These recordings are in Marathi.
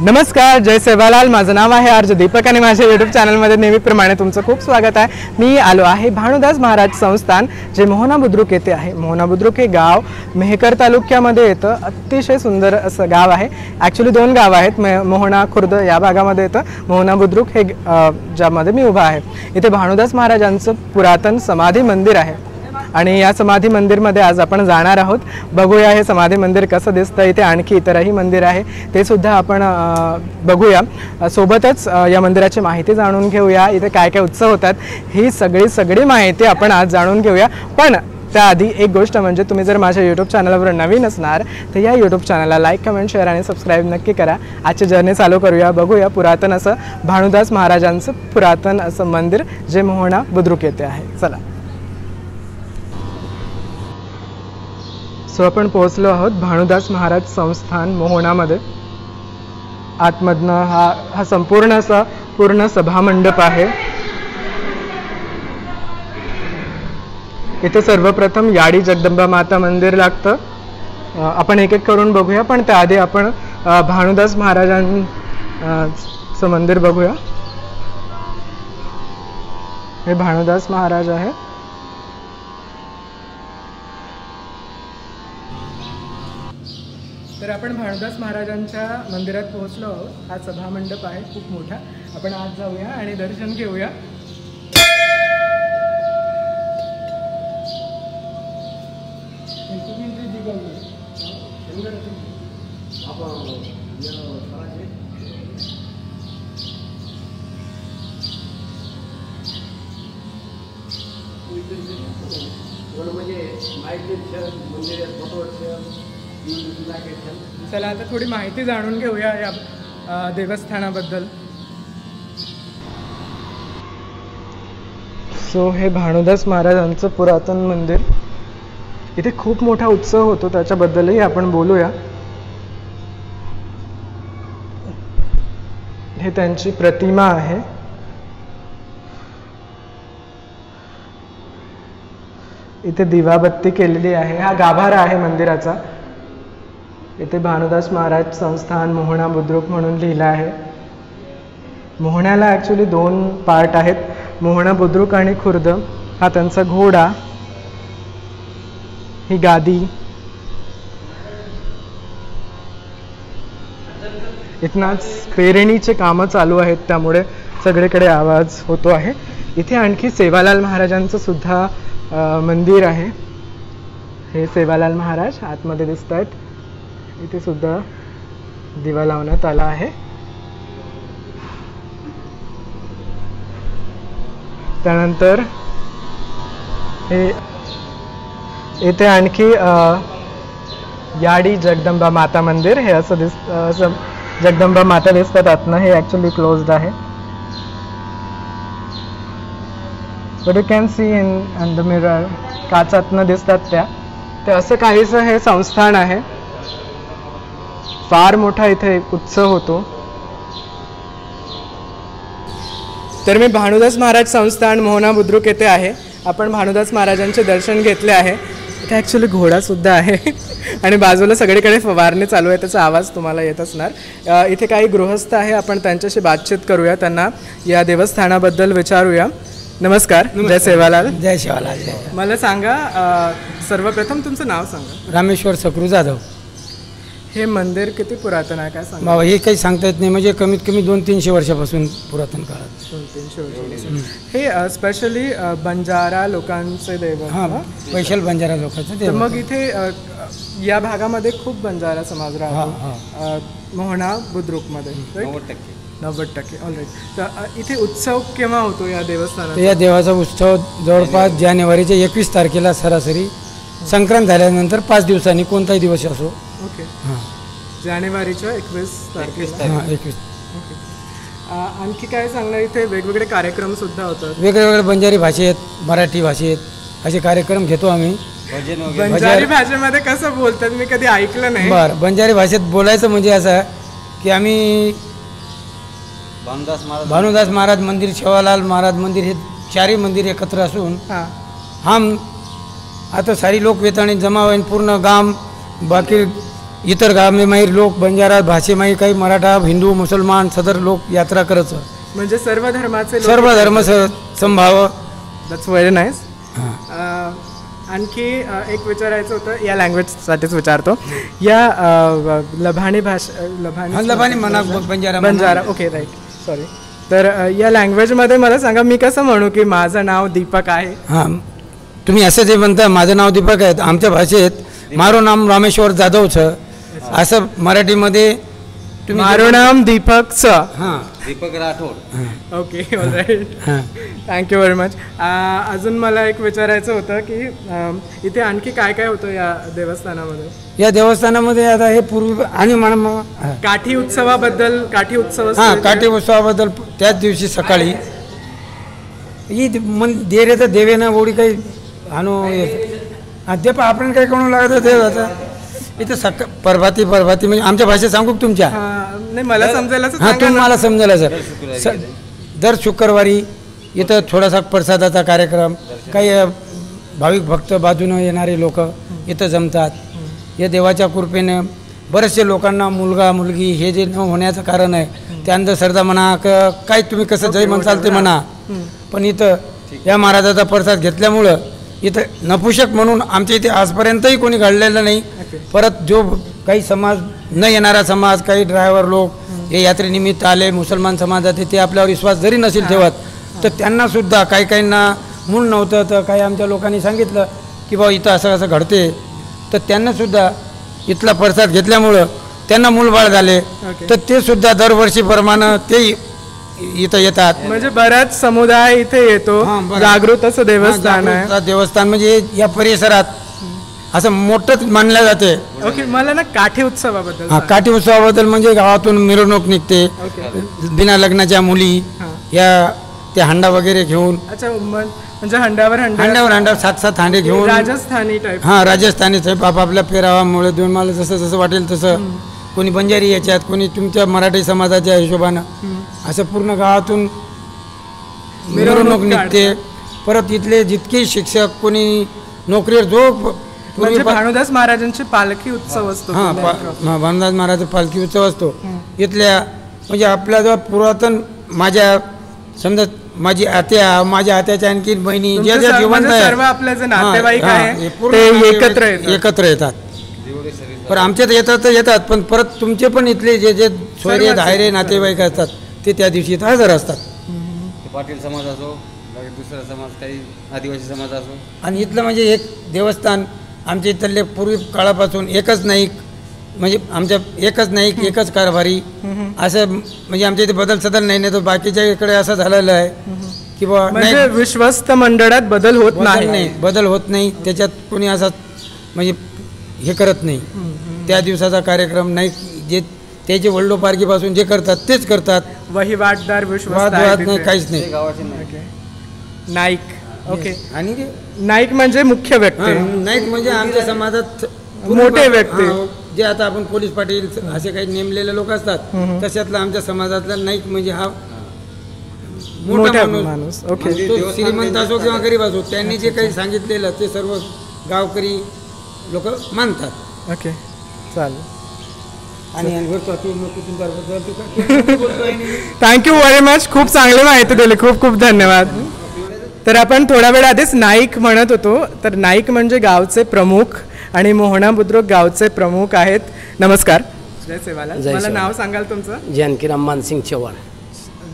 नमस्कार जय सेवालाल. माझं नाव आहे अर्ज दीपक आणि माझ्या यूट्यूब चॅनलमध्ये नेहमीप्रमाणे तुमचं खूप स्वागत आहे. मी आलो आहे भानुदास महाराज संस्थान जे मोहना बुद्रुक येथे आहे. मोहना बुद्रुक हे गाव मेहकर तालुक्यामध्ये येतं. अतिशय सुंदर असं गाव आहे. ॲक्च्युली दोन गाव आहेत. मे मोहना खुर्द या भागामध्ये येतं. मोहना बुद्रुक हे ज्यामध्ये मी उभा आहे. इथे भानुदास महाराजांचं पुरातन समाधी मंदिर आहे. आणि या समाधी मंदिरमध्ये आज आपण जाणार आहोत. बघूया हे समाधी मंदिर कसं दिसतं इथे आणखी इतरही मंदिर आहे. ते सुद्धा आपण बघूया. सोबतच या मंदिराची माहिती जाणून घेऊया. इथे काय काय उत्सव होतात ही सगळी सगळी माहिती आपण आज जाणून घेऊया. पण त्याआधी एक गोष्ट म्हणजे तुम्ही जर माझ्या यूट्यूब चॅनलवर नवीन असणार तर या यूट्यूब चॅनलला लाईक कमेंट शेअर आणि सबस्क्राईब नक्की करा. आजची जर्नी चालू करूया. बघूया पुरातन असं भानुदास महाराजांचं पुरातन असं मंदिर जे मोहणा बुद्रुक येथे आहे. चला. सो आपण पोहोचलो आहोत भानुदास महाराज संस्थान मोहोणामध्ये. आतमधनं हा हा संपूर्ण असा पूर्ण सभामंडप आहे. इथे सर्वप्रथम याडी जगदंबा माता मंदिर लागतं. आपण एक एक करून बघूया पण त्याआधी आपण भानुदास महाराजांचं मंदिर बघूया. हे भानुदास महाराज आहे. तर आपण भानुदास महाराजांच्या मंदिरात पोहोचलो आहोत. हा सभामंडप आहे, खूप मोठा. आपण आज जाऊया दर्शन घेऊया. चला आता थोडी माहिती जाणून घेऊया या देवस्थानाबद्दल. सो हे भानुदास महाराजांचं पुरातन मंदिर. इथे खूप मोठा उत्सव होतो त्याच्याबद्दलही आपण बोलूया. हे त्यांची प्रतिमा आहे. इथे दिवाबत्ती केलेली आहे. हा गाभारा आहे मंदिराचा. इथे भानुदास महाराज संस्थान मोहणा बुद्रुक म्हणून लिहिलं आहे. मोहण्याला ॲक्च्युली दोन पार्ट आहेत. मोहणा बुद्रुक आणि खुर्द. हा त्यांचा घोडा. ही गादी. इथनाच पेरणीचे कामं चालू आहेत. त्यामुळे सगळीकडे आवाज होतो आहे. इथे आणखी सेवालाल महाराजांचं सुद्धा मंदिर आहे. हे सेवालाल महाराज आतमध्ये दिसत आहेत इथे सुद्धा दिवा लावण्यात आला आहे. त्यानंतर हे इथे आणखी याडी जगदंबा माता मंदिर हे असं दिस असं जगदंबा माता दिसतात आतनं. हे ॲक्च्युली क्लोज्ड आहे. But you can see in in the mirror काचातनं दिसतात त्या. ते असं काहीसं हे संस्थान आहे. फार मोठा इथे उत्सव होतो. तर मी भानुदास महाराज संस्थान मोहना बुद्रुक येथे आहे. आपण भानुदास महाराजांचे दर्शन घेतले आहे. इथे ॲक्च्युली घोडासुद्धा आहे. आणि बाजूला सगळीकडे फवारणी चालू आहे त्याचा आवाज तुम्हाला येत असणार. इथे काही गृहस्थ आहे आपण त्यांच्याशी बातचीत करूया त्यांना या देवस्थानाबद्दल विचारूया. नमस्कार जय सेवालाल. जय शिवालाल जय. मला सांगा सर्वप्रथम तुमचं नाव सांगा. रामेश्वर सकरू जाधव. हे मंदिर किती पुरातन आहे काय सांगा बाबा हे काही सांगता येत नाही. म्हणजे कमीत कमी दोन तीनशे वर्षापासून पुरातन काळात दोन तीनशे वर्षापासून. हे स्पेशली बंजारा लोकांचे दैवत हां ना? पैशल बंजारा लोकांचं तर ते मग इथे अ, या भागामध्ये खूप बंजारा समाज राहतो. अ, मोहणा बुद्रुकमध्ये right? नव्वद टक्के. ऑलराईट तर अ, इथे उत्सव केव्हा होतो या तर देवस्थानात या देवाचा उत्सव जवळपास जानेवारीच्या एकवीस तारखेला सरासरी संक्रांत झाल्यानंतर पाच दिवसांनी कोणताही दिवस असो ओके. हां. जानेवारीच्या एकवीस तारखेला. हां एकवीस. ओके. अ, आणखी काय सांगणार इथे वेगवेगळे कार्यक्रम सुद्धा होतात. वेगवेगळ्या बंजारी भाषेत मराठी भाषेत असे कार्यक्रम घेतो आम्ही. बंजारी भाषेमध्ये कसं बोलतात मी कधी ऐकलं नाही. बरं बंजारी भाषेत बोलायचं म्हणजे असं की आम्ही भानुदास महाराज मंदिर शेवालाल महाराज मंदिर हे चारही मंदिर एकत्र असून हा. हम आता सारी लोक वेताणी जमा होईन पूर्ण गाम बाकी इतर गामेमाहीर लोक बंजारा भाषेमाही काही मराठा हिंदू मुसलमान सदर लोक यात्रा करत. म्हणजे सर्व धर्माचे सर्व धर्म संभाव. That's very nice. आणखी एक विचारायचं होतं या लँग्वेजसाठीच विचारतो. या लभाणी भाषा लभाणी म्हणा Banjara. Banjara okay right sorry तर या लँग्वेजमध्ये मला सांगा मी कसं म्हणू की माझं नाव दीपक आहे? हां. तुम्ही असं जे म्हणता माझं नाव दीपक आहे. आमच्या भाषेत मारो नाम रामेश्वर जाधव छ असं मराठीमध्ये तुम्ही नाम दीपक स. हां दीपक राठोड. ओके राईट हां. थँक्यू व्हेरी मच अजून मला एक विचारायचं होतं की इथे आणखी काय काय होतं या देवस्थानामध्ये? या देवस्थानामध्ये आता हे पूर्वी आणि म्हणा मग-. काठी उत्सवाबद्दल काठी उत्सव हां. काठी उत्सवाबद्दल त्याच दिवशी सकाळी. ही मन देरे तर देवे ना गोडी काही आणू अद्याप आपण काय करू लागत ते आता? इथं सका परभाती परभाती म्हणजे आमच्या भाषेत सांगू का तुमच्या? हां, नाही मला हां. तुम्हाला समजेल सर. स- दर शुक्रवारी इथं थोडासा प्रसादाचा कार्यक्रम काही अ, भाविक भक्त बाजूनं येणारे लोक इथं जमतात. या देवाच्या कृपेनं बरेचसे लोकांना मुलगा मुलगी हे जे न होण्याचं कारण आहे त्या अंधश्रद्धा म्हणा क काय तुम्ही कसं जय म्हणसाल ते म्हणा. पण इथं या महाराजाचा प्रसाद घेतल्यामुळं इथं नपुषक म्हणून आमच्या इथे आजपर्यंतही कोणी घडलेलं नाही. परत जो काही समाज न येणारा समाज काही ड्रायव्हर लोक हे यात्रेनिमित्त आले मुसलमान समाजात ते आपल्यावर विश्वास जरी नसेल ठेवत तर त्यांना सुद्धा काही काहींना मूळ नव्हतं तर काही आमच्या लोकांनी सांगितलं की बाबा इथं असं असं घडते. तर त्यांना सुद्धा इथला प्रसाद घेतल्यामुळं त्यांना मूलबाळ झाले. तर ते सुद्धा दरवर्षीप्रमाणे ते इथं येतात. म्हणजे बराच समुदाय इथे येतो. जागृत असं देवस्थान आहे. देवस्थान म्हणजे या परिसरात असं मोठंच मानलं जाते. ओके मला ना काठी उत्सवाबद्दल हा. काठी उत्सवाबद्दल म्हणजे गावातून मिरवणूक निघते. बिना लग्नाच्या मुली हां. या ते हांडा वगैरे घेऊन अच्छा म्हणजे हंड्यावर हंड्या हांड्यावर हांडा सात सात हांडे घेऊन राजस्थानी टाईप हा राजस्थानी साहेब आपापल्या पेरावामुळे दोन मला जसं जसं वाटेल तसं कोणी बंजारी याच्यात कोणी तुमच्या मराठी समाजाच्या हिशोबानं. असं पूर्ण गावातून मिरवणूक निघते. परत इथले जितके शिक्षक कोणी नोकरीवर जो म्हणजे भानुदास महाराजांची पालखी उत्सव असतो हां भानुदास महाराज पालखी उत्सव असतो. इथल्या म्हणजे आपल्या जो पुरातन माझ्या समजा माझी आत्या माझ्या आत्याच्या आणखी बहिणी ज्या जिवंत म्हणजे आहे सर्व आपले जे नातेवाईक हां, आहे, ते एकत्र येतात. एकत्र येतात. पण आमच्यात येतात तर येतात पण परत तुमचे पण इथले जे जे सोयरे धायरे नातेवाईक असतात ते त्या दिवशी इथं हजर असतात. ते पाटील समाज असो दुसरा समाज काही आदिवासी समाज असो. आणि इथलं म्हणजे एक देवस्थान आमच्या इथले पूर्वी काळापासून एकच नाईक म्हणजे आमच्या एकच नाईक एकच कारभारी. असं म्हणजे आमच्या इथे बदल सदल नाही नाही तर बाकीच्या इकडे असं झालेलं आहे. की बुवा म्हणजे नाही. विश्वस्त मंडळात बदल होत नाही. नाही बदल होत नाही. त्याच्यात कोणी असा म्हणजे हे करत नाही. त्या दिवसाचा कार्यक्रम नाही जे त्याचे वडिलोपार्गीपासून जे करतात तेच करतात. वहिवाटदार वाद नाही. काहीच ते नाही. नाईक. ओके आणि नाईक म्हणजे मुख्य व्यक्ती. नाईक म्हणजे आमच्या समाजात मोठे व्यक्ती. जे आता आपण पोलीस पाटील असे काही नेमलेले लोक असतात तशातला आमच्या समाजातला नाईक म्हणजे हा मोठा माणूस, ओके. तो श्रीमंत असो किंवा गरीब असो त्यांनी जे काही सांगितलेलं ते सर्व गावकरी लोक मानतात. ओके चालेल. आणि. थँक्यू व्हेरी मच खूप चांगली माहिती दिली. खूप खूप धन्यवाद. तर आपण थोड्या वेळ आधीच नाईक म्हणत होतो. तर नाईक म्हणजे गावचे प्रमुख आणि मोहना बुद्रुक गावचे प्रमुख आहेत. नमस्कार. जय सेवालाल. जय मला. नाव सांगाल तुमचं? जानकीराम मानसिंग चव्हाण.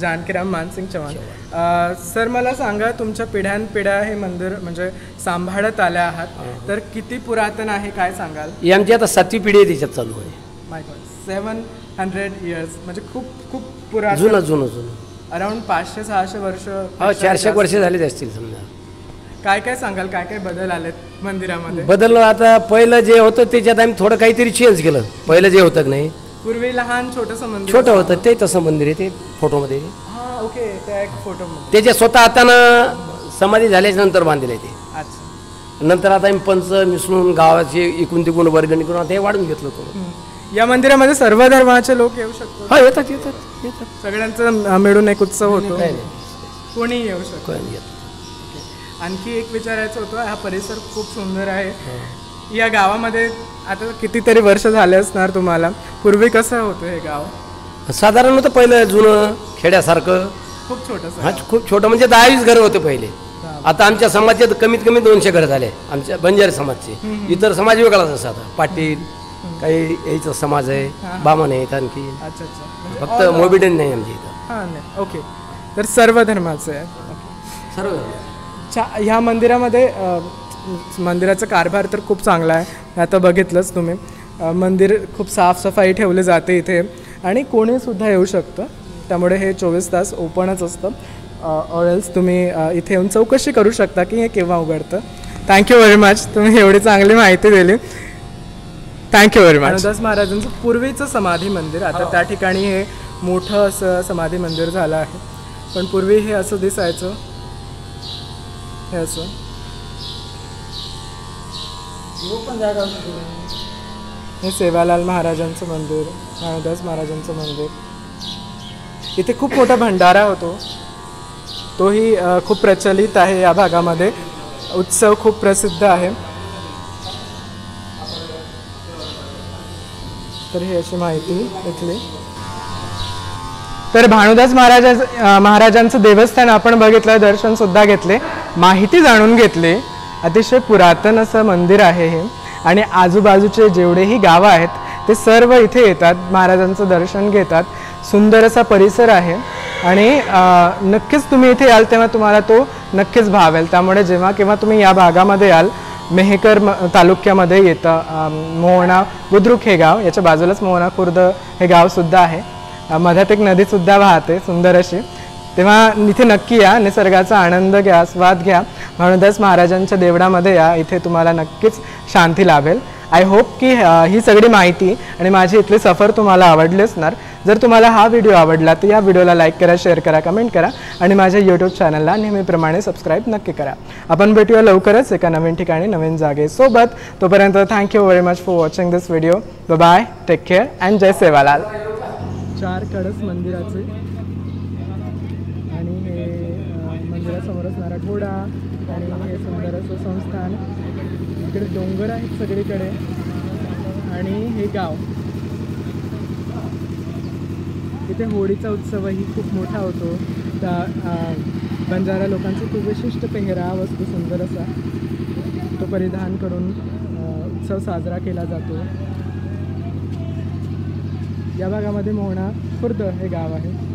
जानकीराम मानसिंग चव्हाण. सर मला सांगा तुमच्या पिढ्यानपिढ्या हे मंदिर म्हणजे सांभाळत आल्या आहात. तर किती पुरातन आहे काय सांगाल? ही आमची आता सातवी पिढी आहे त्याच्यात चालू आहे. My god seven hundred years म्हणजे खूप खूप पुरातन. जुनं जुनं जुनं. अराउंड पाचशे सहाशे वर्ष हो चारशे वर्ष झाले असतील समजा. काय काय सांगाल? काय काय बदल आलेत मंदिरामध्ये? बदललं आता पहिलं जे होतं त्याच्यात आम्ही थोडं काहीतरी चेंज केलं. पहिलं जे होतं की नाही? पूर्वी लहान छोटस मंदिर छोटं होतं. ते तसं मंदिर आहे ते फोटोमध्ये ओके त्या एक फोटो त्याच्या स्वतः हातानं समाधी झाल्याच्यानंतर बांधलेलं आहे ते. अच्छा. नंतर आता आम्ही पंच मिसळून गावाचे इकून तिकून वर्गणी करून आता हे वाढून घेतलं होतं. या मंदिरामध्ये सर्व धर्माचे लोक येऊ शकतात. हो येतात येतात येतात. सगळ्यांचं मिळून एक उत्सव होतो. नाही कोणी येऊ शकतो कोणी येत आणखी एक विचारायचं होतं हा परिसर खूप सुंदर आहे. या गावामध्ये आता कितीतरी वर्ष झाले असणार तुम्हाला. पूर्वी कसं होतं हे गाव? साधारण होतं पहिलं जुनं खेड्यासारखं. खूप छोटंसं हा खूप छोटं म्हणजे दहा वीस घरं होते पहिले. आता आमच्या समाजात कमीत कमी दोनशे घरं झाले आमच्या बंजारी समाजचे. इतर समाज वेगळाच असं आता पाटील काही याचा समाज आहे बामण आहेत आणखी. अच्छा अच्छा. म्हणजे फक्त मोबिडन नाही आमच्या इथं. हां नाही. ओके तर सर्व धर्माचे आहे सर्व चा ह्या मंदिरामध्ये अ, मंदिराचा कारभार तर खूप चांगला आहे. हे आता बघितलंच तुम्ही. अ, मंदिर खूप साफसफाई ठेवली जाते इथे. आणि कोणीसुद्धा येऊ शकतं. त्यामुळे हे चोवीस तास ओपनच असतं. ऑरेल्स तुम्ही अ, इथे येऊन चौकशी करू शकता की हे केव्हा उघडतं. थँक्यू व्हेरी मच तुम्ही एवढी चांगली माहिती दिली. थँक्यू व्हेरी मच दास महाराजांचं पूर्वीचं समाधी मंदिर आता त्या ठिकाणी हे मोठं असं समाधी मंदिर झालं आहे. पण पूर्वी हे असं दिसायचं. हे असं. हे सेवालाल महाराजांचं मंदिर ज्ञानदास महाराजांचं मंदिर. इथे खूप मोठा भंडारा होतो. तोही खूप प्रचलित आहे या भागामध्ये. उत्सव खूप प्रसिद्ध आहे. तर ही अशी माहिती इथली. तर भानुदास महाराजा महाराजांचं देवस्थान आपण बघितलं दर्शन सुद्धा घेतले माहिती जाणून घेतली. अतिशय पुरातन असं मंदिर आहे हे. आणि आजूबाजूचे जेवढेही गावं आहेत ते सर्व इथे येतात महाराजांचं दर्शन घेतात. सुंदर असा परिसर आहे. आणि नक्कीच तुम्ही इथे याल तेव्हा तुम्हाला तो नक्कीच भावेल. त्यामुळे जेव्हा केव्हा तुम्ही या भागामध्ये याल मेहकर म तालुक्यामध्ये येतं. अम, मोहणा बुद्रुक हे गाव. याच्या बाजूलाच मोहणा खुर्द हे गावसुद्धा आहे. मध्यात एक नदीसुद्धा वाहते सुंदर अशी. तेव्हा इथे नक्की या निसर्गाचा आनंद घ्या स्वाद घ्या. म्हणूनच महाराजांच्या देवळामध्ये या. इथे तुम्हाला नक्कीच शांती लाभेल. आय होप की ही सगळी माहिती आणि माझी इथली सफर तुम्हाला आवडली असणार. जर तुम्हाला हा व्हिडिओ आवडला तर या व्हिडिओला लाईक करा शेअर करा कमेंट करा आणि माझ्या यूट्यूब चॅनलला नेहमीप्रमाणे सबस्क्राईब नक्की करा. आपण भेटूया लवकरच एका नवीन ठिकाणी नवीन जागेसोबत तोपर्यंत thank you very much for watching this video bye take care and जय सेवालाल. चार कडस मंदिराचे. आणि हे अ, मंदिरासमोर असणारा घोडा आणि हे सुंदर असं संस्थान. इकडे डोंगर आहेत सगळीकडे. आणि हे गाव. इथे होळीचा उत्सवही खूप मोठा होतो. त्या बंजारा लोकांचा खूप विशिष्ट पेहराव असतो सुंदर असा. तो परिधान करून उत्सव साजरा केला जातो. या भागामध्ये मोहणा खुर्द हे गाव आहे.